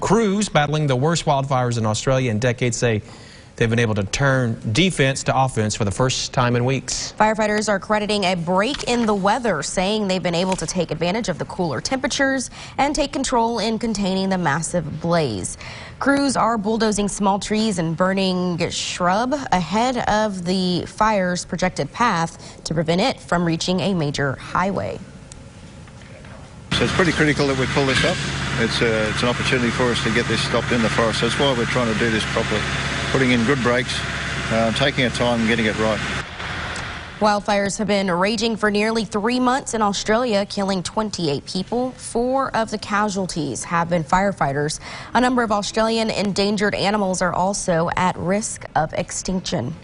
Crews battling the worst wildfires in Australia in decades say they've been able to turn defense to offense for the first time in weeks. Firefighters are crediting a break in the weather, saying they've been able to take advantage of the cooler temperatures and take control in containing the massive blaze. Crews are bulldozing small trees and burning shrub ahead of the fire's projected path to prevent it from reaching a major highway. So it's pretty critical that we pull this up. It's, a, it's an opportunity for us to get this stopped in the forest. That's why we're trying to do this properly. Putting in good breaks, uh, taking our time and getting it right. Wildfires have been raging for nearly three months in Australia, killing 28 people. Four of the casualties have been firefighters. A number of Australian endangered animals are also at risk of extinction.